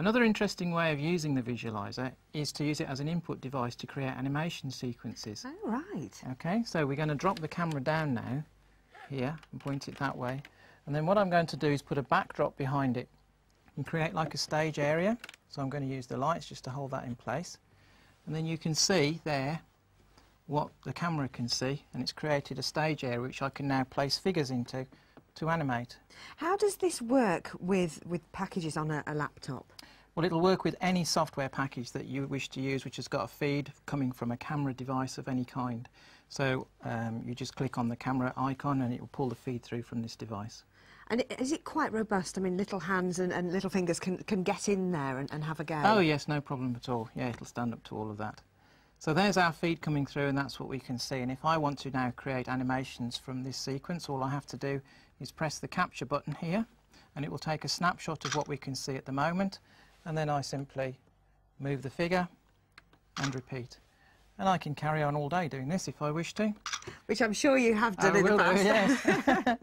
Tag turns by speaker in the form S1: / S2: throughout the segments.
S1: Another interesting way of using the visualizer is to use it as an input device to create animation sequences.
S2: Oh, right.
S1: Okay, so we're going to drop the camera down now, here, and point it that way. And then what I'm going to do is put a backdrop behind it and create like a stage area. So I'm going to use the lights just to hold that in place. And then you can see there what the camera can see, and it's created a stage area which I can now place figures into to animate.
S2: How does this work with, with packages on a, a laptop?
S1: Well, it'll work with any software package that you wish to use which has got a feed coming from a camera device of any kind. So um, you just click on the camera icon and it will pull the feed through from this device.
S2: And is it quite robust? I mean, little hands and, and little fingers can, can get in there and, and have a go.
S1: Oh yes, no problem at all. Yeah, it'll stand up to all of that. So there's our feed coming through and that's what we can see. And if I want to now create animations from this sequence, all I have to do is press the capture button here and it will take a snapshot of what we can see at the moment and then I simply move the figure and repeat. And I can carry on all day doing this if I wish to.
S2: Which I'm sure you have done
S1: I
S2: in the
S1: will do, yes. and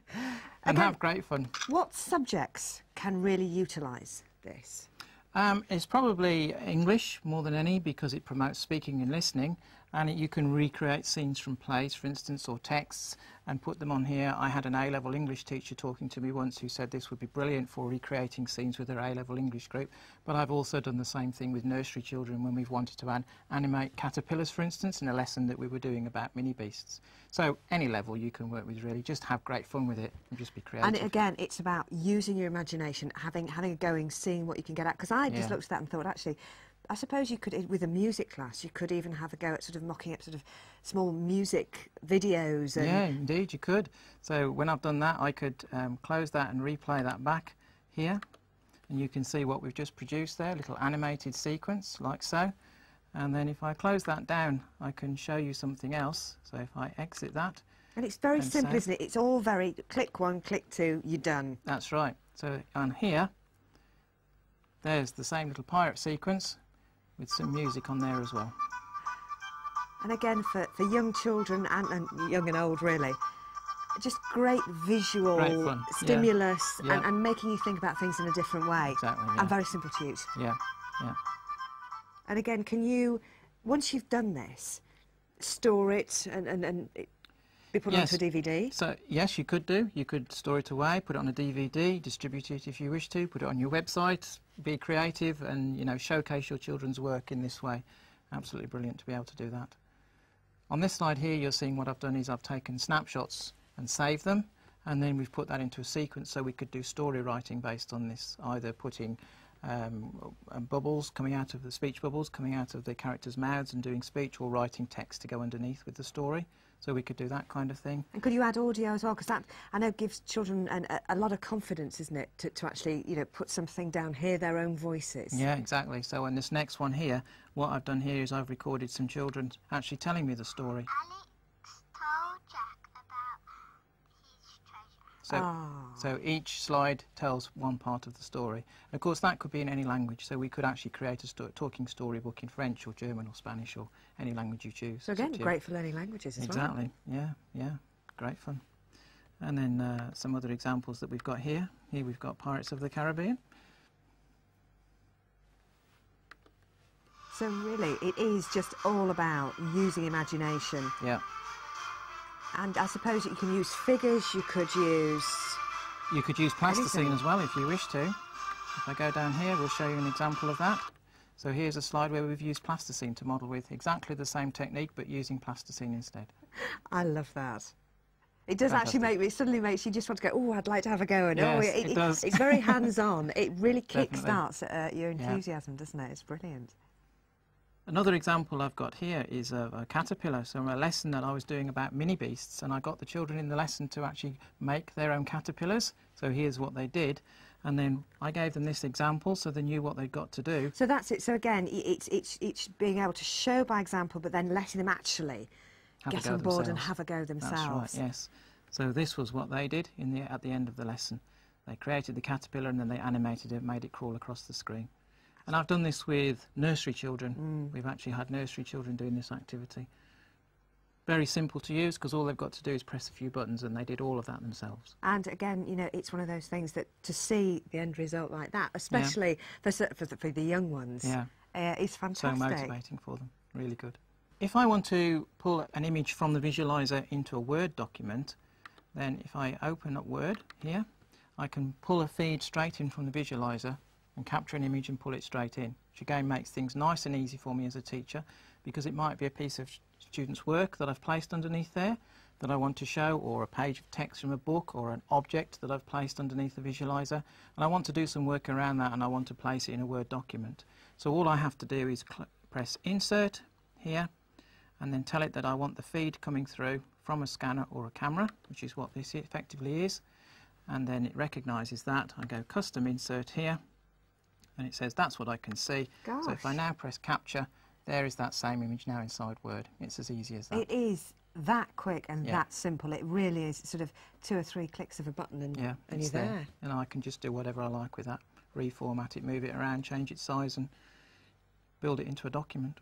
S2: Okay.
S1: have great fun.
S2: What subjects can really utilise this?
S1: Um, it's probably English more than any because it promotes speaking and listening and it, you can recreate scenes from plays for instance or texts and put them on here. I had an A-level English teacher talking to me once who said this would be brilliant for recreating scenes with her A-level English group but I've also done the same thing with nursery children when we've wanted to an animate caterpillars for instance in a lesson that we were doing about mini beasts. So any level you can work with really, just have great fun with it and just be creative.
S2: And again, it's about using your imagination, having having a going, seeing what you can get at. Because I just
S1: Yeah.
S2: looked at that and thought, actually, I suppose you could, with a music class, you could even have a go at sort of mocking up sort of small music videos. And
S1: Yeah, indeed, you could. So when I've done that, I could um, close that and replay that back here. And you can see what we've just produced there, a little animated sequence, like so. And then if I close that down, I can show you something else. So if I exit that,
S2: And it's very simple,
S1: so-
S2: isn't it? It's all very click one, click two, you're done.
S1: that's right. So on here, there's the same little pirate sequence with some music on there as well.
S2: And again, for, for young children and, and young and old, really, just great visual
S1: Great fun, yeah.
S2: stimulus
S1: Yeah.
S2: And, and making you think about things in a different way.
S1: Exactly, yeah.
S2: And very simple to use.
S1: Yeah, yeah.
S2: And again, can you, once you've done this, store it and, and, and be put
S1: Yes.
S2: onto a DVD?
S1: So yes, you could do. You could store it away, put it on a DVD, distribute it if you wish to, put it on your website, be creative, and you know showcase your children's work in this way. Absolutely brilliant to be able to do that. On this slide here, you're seeing what I've done is I've taken snapshots and saved them, and then we've put that into a sequence so we could do story writing based on this, either putting um, uh, bubbles coming out of the speech bubbles coming out of the characters' mouths and doing speech, or writing text to go underneath with the story. So we could do that kind of thing.
S2: And could you add audio as well? Because that, I know, gives children an, a, a lot of confidence, isn't it, to, to actually, you know, put something down, hear their own voices.
S1: Yeah, exactly. So in this next one here, what I've done here is I've recorded some children actually telling me the story.
S3: Alex told Jack about his treasure.
S1: So,
S2: Ah.
S1: So each slide tells one part of the story. And of course, that could be in any language. So we could actually create a sto- talking storybook in French or German or Spanish or any language you choose.
S2: So again, great for learning languages as well.
S1: Exactly. Yeah, yeah. Great fun. And then uh, some other examples that we've got here. Here we've got Pirates of the Caribbean.
S2: So really, it is just all about using imagination.
S1: Yeah.
S2: And I suppose you can use figures, you could use...
S1: You could use plasticine as well if you wish to. If I go down here, we'll show you an example of that. So here's a slide where we've used plasticine to model with exactly the same technique, but using plasticine instead.
S2: I love that. It does actually make me, it suddenly makes you just want to go, oh, I'd like to have a go. And, oh,
S1: Yes, it does.
S2: It's very hands-on. it really kick-starts uh, your
S1: Yeah.
S2: enthusiasm, doesn't it? It's brilliant.
S1: Another example I've got here is a, a caterpillar. So a lesson that I was doing about mini beasts, and I got the children in the lesson to actually make their own caterpillars. So here's what they did, and then I gave them this example so they knew what they'd got to do.
S2: So that's it. So again, it's, it's, it's being able to show by example, but then letting them actually
S1: Have
S2: get on board and have a go themselves.
S1: That's right, yes. So this was what they did in the, at the end of the lesson. They created the caterpillar and then they animated it, made it crawl across the screen. And I've done this with nursery children.
S2: Mm.
S1: We've actually had nursery children doing this activity. Very simple to use because all they've got to do is press a few buttons and they did all of that themselves.
S2: And again, you know, it's one of those things that to see the end result like that, especially for, for, the, for the young ones,
S1: Yeah.
S2: uh, is
S1: So motivating for them. Really good. If I want to pull an image from the visualizer into a Word document, then if I open up Word here, I can pull a feed straight in from the visualizer and capture an image and pull it straight in, which again makes things nice and easy for me as a teacher because it might be a piece of student's work that I've placed underneath there that I want to show or a page of text from a book or an object that I've placed underneath the visualizer and I want to do some work around that and I want to place it in a Word document. So all I have to do is press insert here and then tell it that I want the feed coming through from a scanner or a camera, which is what this effectively is. And then it recognises that. I go custom insert here, and it says that's what I can see. So if I now press capture, there is that same image now inside Word. It's as easy as that.
S2: It is that quick and
S1: Yeah.
S2: that simple. It really is sort of two or three clicks of a button and,
S1: yeah,
S2: and you're there.
S1: And I can just do whatever I like with that. Reformat it, move it around, change its size, and build it into a document.